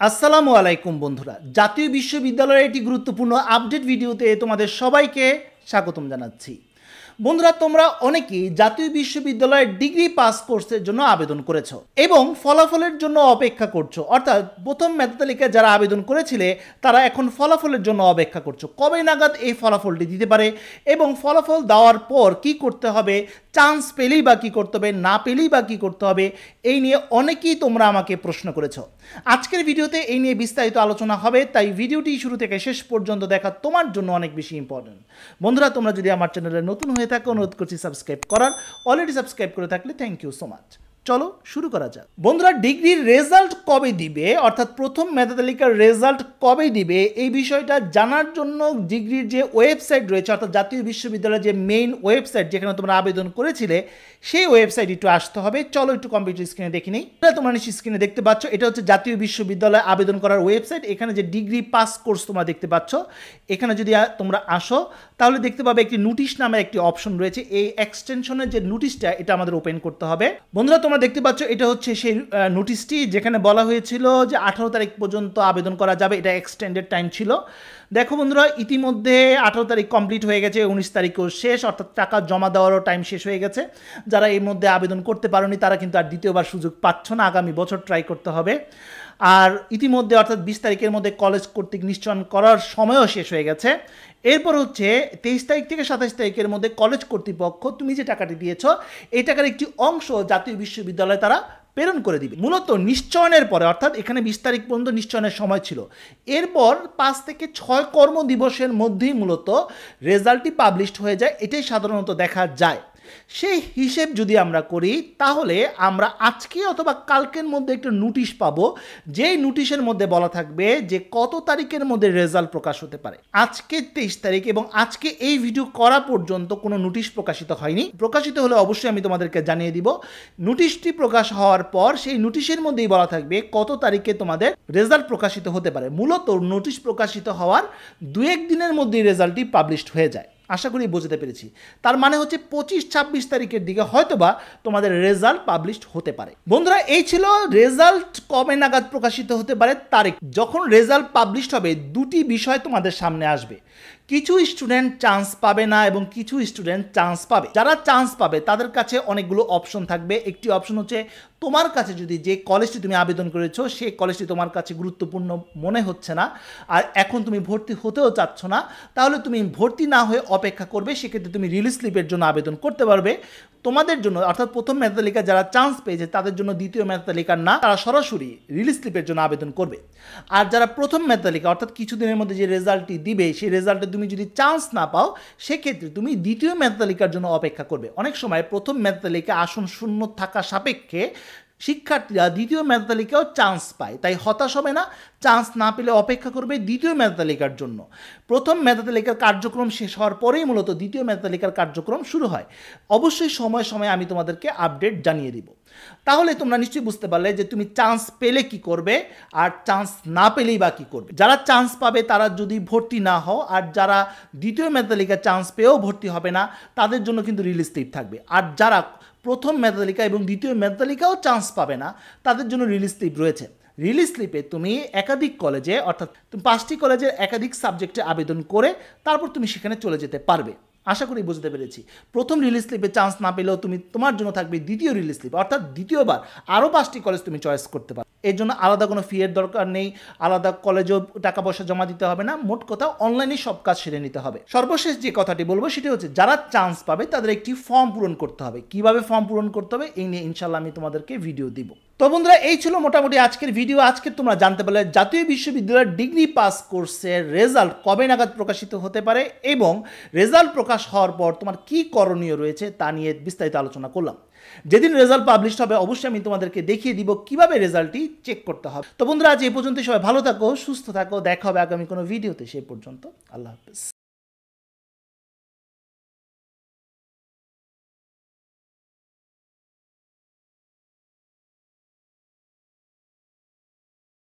আসসালামু আলাইকুম বন্ধুরা। জাতীয় বিশ্ববিদ্যালয়ের একটি গুরুত্বপূর্ণ আপডেট ভিডিওতে তোমাদের সবাইকে স্বাগতম জানাচ্ছি। বন্ধুরা, তোমরা অনেকেই জাতীয় বিশ্ববিদ্যালয়ের ডিগ্রি পাস কোর্সের জন্য আবেদন করেছ এবং ফলাফলের জন্য অপেক্ষা করছ। অর্থাৎ প্রথম মেধা তালিকায় যারা আবেদন করেছিলে, তারা এখন ফলাফলের জন্য অপেক্ষা করছ। কবে নাগাদ এই ফলাফলটি দিতে পারে এবং ফলাফল দেওয়ার পর কি করতে হবে চান্স পেলেই বা কী করতে হবে, না পেলেই বা কী করতে হবে, এই নিয়ে অনেকেই তোমরা আমাকে প্রশ্ন করেছ। আজকের ভিডিওতে এই নিয়ে বিস্তারিত আলোচনা হবে, তাই ভিডিওটি শুরু থেকে শেষ পর্যন্ত দেখা তোমার জন্য অনেক বেশি ইম্পর্টেন্ট বন্ধুরা, তোমরা যদি আমার চ্যানেলে নতুন হয়ে থাকো অনুরোধ করছি সাবস্ক্রাইব করার। অলরেডি সাবস্ক্রাইব করে থাকলে থ্যাংক ইউ সো মাচ চলো শুরু করা যাক। বন্ধুরা, ডিগ্রির রেজাল্ট কবে দিবে? অর্থাৎ প্রথম মেধা তালিকার রেজাল্ট কবে দিবে? এই বিষয়টা জানার জন্য ডিগ্রির যে ওয়েবসাইট রয়েছে, অর্থাৎ জাতীয় বিশ্ববিদ্যালয়ের যে মেইন ওয়েবসাইট যেখানে তোমরা আবেদন করেছিলে, সেই ওয়েবসাইট একটু আসতে হবে। চলো একটু কম্পিউটার স্ক্রিনে দেখে নিই। তোমরা নিশ্চয়ই স্ক্রিনে দেখতে পাচ্ছ। এটা হচ্ছে জাতীয় বিশ্ববিদ্যালয়ে আবেদন করার ওয়েবসাইট। এখানে যে ডিগ্রি পাস কোর্স তোমরা দেখতে পাচ্ছ। এখানে যদি তোমরা আসো, তাহলে দেখতে পাবে একটি নোটিশ নামে একটি অপশন রয়েছে। এই এক্সটেনশনের যে নোটিশটা এটা আমাদের ওপেন করতে হবে। বন্ধুরা, তোমরা দেখতে পাচ্ছ, এটা হচ্ছে সেই নোটিশটি যেখানে বলা হয়েছিল যে আঠারো তারিখ পর্যন্ত আবেদন করা যাবে। এটা এক্সটেন্ডেড টাইম ছিল। দেখো বন্ধুরা, ইতিমধ্যে আঠারো তারিখ কমপ্লিট হয়ে গেছে, উনিশ তারিখও শেষ, অর্থাৎ টাকা জমা দেওয়ারও টাইম শেষ হয়ে গেছে। যারা এর মধ্যে আবেদন করতে পারোনি, তারা কিন্তু আর দ্বিতীয়বার সুযোগ পাচ্ছ না, আগামী বছর ট্রাই করতে হবে। আর ইতিমধ্যে, অর্থাৎ বিশ তারিখের মধ্যে কলেজ কর্তৃক নিশ্চয়ন করার সময়ও শেষ হয়ে গেছে। এরপর হচ্ছে, তেইশ তারিখ থেকে সাতাশ তারিখের মধ্যে কলেজ কর্তৃপক্ষ, তুমি যে টাকাটি দিয়েছ, এই টাকার একটি অংশ জাতীয় বিশ্ববিদ্যালয়ে তারা প্রেরণ করে দিবে। মূলত নিশ্চয়নের পরে, অর্থাৎ এখানে বিশ তারিখ পর্যন্ত নিশ্চয়নের সময় ছিল। এরপর পাঁচ থেকে ছয় কর্ম দিবসের মধ্যেই মূলত রেজাল্টটি পাবলিশড হয়ে যায়। এটাই সাধারণত দেখা যায়। সেই হিসেব যদি আমরা করি, তাহলে আমরা আজকে অথবা কালকের মধ্যে একটা নোটিশ পাবো, যেই নোটিশের মধ্যে বলা থাকবে যে কত তারিখের মধ্যে রেজাল্ট প্রকাশ হতে পারে। আজকে তেইশ তারিখ এবং আজকে এই ভিডিও করা পর্যন্ত কোনো নোটিশ প্রকাশিত হয়নি। প্রকাশিত হলে অবশ্যই আমি তোমাদেরকে জানিয়ে দিব। নোটিশটি প্রকাশ হওয়ার পর সেই নোটিশের মধ্যেই বলা থাকবে কত তারিখে তোমাদের রেজাল্ট প্রকাশিত হতে পারে। মূলত নোটিশ প্রকাশিত হওয়ার দু এক দিনের মধ্যেই রেজাল্টটি পাবলিশড হয়ে যায়। আশা করি বুঝতে পেরেছি। তার মানে হচ্ছে পঁচিশ ছাব্বিশ তারিখের দিকে হয়তোবা তোমাদের রেজাল্ট পাবলিশড হতে পারে। বন্ধুরা, এই ছিল রেজাল্ট কবে নাগাদ প্রকাশিত হতে পারে তারিখ। যখন রেজাল্ট পাবলিশড হবে, দুটি বিষয় তোমাদের সামনে আসবে। কিছু স্টুডেন্ট চান্স পাবে না এবং কিছু স্টুডেন্ট চান্স পাবে। যারা চান্স পাবে, তাদের কাছে অনেকগুলো অপশন থাকবে। একটি অপশন হচ্ছে, তোমার কাছে যদি যে কলেজটি তুমি আবেদন করেছ সেই কলেজটি তোমার কাছে গুরুত্বপূর্ণ মনে হচ্ছে না, আর এখন তুমি ভর্তি হতেও চাচ্ছ না, তাহলে তুমি ভর্তি না হয়ে অপেক্ষা করবে, সেক্ষেত্রে তুমি রিলিজ স্লিপের জন্য আবেদন করতে পারবে। তোমাদের জন্য, অর্থাৎ প্রথম মেধা তালিকা যারা চান্স পেয়েছে, তাদের জন্য দ্বিতীয় মেধা তালিকার না, তারা সরাসরি রিলিজ স্লিপের জন্য আবেদন করবে। আর যারা প্রথম মেধা তালিকা অর্থাৎ কিছুদিনের মধ্যে যে রেজাল্টটি দিবে, সেই রেজাল্টে তুমি যদি চান্স না পাও, সেক্ষেত্রে তুমি দ্বিতীয় মেধা তালিকার জন্য অপেক্ষা করবে। অনেক সময় প্রথম মেধা তালিকা আসন শূন্য থাকা সাপেক্ষে শিক্ষার্থীরা দ্বিতীয় মেধা তালিকাও চান্স পায়। তাই হতাশ হবে না চান্স না পেলে অপেক্ষা করবে দ্বিতীয় মেধা তালিকার জন্য। প্রথম মেধা তালিকার কার্যক্রম শেষ হওয়ার পরেই মূলত দ্বিতীয় মেধা তালিকার কার্যক্রম শুরু হয়। অবশ্যই সময় সময় আমি তোমাদেরকে আপডেট জানিয়ে দিব। তাহলে তোমরা নিশ্চয়ই বুঝতে পারলে যে তুমি চান্স পেলে কি করবে আর চান্স না পেলেই বা কি করবে। যারা চান্স পাবে তারা যদি ভর্তি না হও আর যারা দ্বিতীয় মেধা তালিকায় চান্স পেয়েও ভর্তি হবে না, তাদের জন্য কিন্তু রিলিজ স্লিপ থাকবে। আর যারা প্রথম মেধাতালিকা এবং দ্বিতীয় মেধাতালিকাও চান্স পাবে না। তাদের জন্য রিলিজ স্লিপ রয়েছে। রিলিজ স্লিপে তুমি একাধিক কলেজে অর্থাৎ তুমি পাঁচটি কলেজের একাধিক সাবজেক্টে আবেদন করে তারপর তুমি সেখানে চলে যেতে পারবে। আশা করি বুঝতে পেরেছি। প্রথম রিলিজ স্লিপে চান্স না পেলেও তুমি তোমার জন্য থাকবে দ্বিতীয় রিলিজ স্লিপ অর্থাৎ দ্বিতীয়বার আরও পাঁচটি কলেজ তুমি চয়েস করতে পারো এর জন্য আলাদা কোনো ফিয়ের দরকার নেই, আলাদা কলেজেও টাকা পয়সা জমা দিতে হবে না, মোট কথা অনলাইনে সব কাজ সেরে নিতে হবে। সর্বশেষ যে কথাটি বলব সেটি হচ্ছে, যারা চান্স পাবে তাদের একটি ফর্ম পূরণ করতে হবে। কীভাবে ফর্ম পূরণ করতে হবে এই নিয়ে ইনশাল্লাহ আমি তোমাদেরকে ভিডিও দিব। তো বন্ধুরা, এই ছিল মোটামুটি আজকের ভিডিও আজকে তোমরা জানতে পারলে জাতীয় বিশ্ববিদ্যালয়ের ডিগ্রি পাস কোর্সের রেজাল্ট কবে নাগাদ প্রকাশিত হতে পারে এবং রেজাল্ট প্রকাশ হওয়ার পর তোমার কি করণীয় রয়েছে তা নিয়ে বিস্তারিত আলোচনা করলাম। যেদিন রেজাল্ট পাবলিশ হবে, অবশ্যই আমি তোমাদেরকে দেখিয়ে দিব কীভাবে রেজাল্টটি চেক করতে হবে। তো বন্ধুরা, আজ এই পর্যন্ত সবাই ভালো থাকো, সুস্থ থাকো। দেখা হবে আগামী কোনো ভিডিওতে সেই পর্যন্ত আল্লাহ হাফিজ।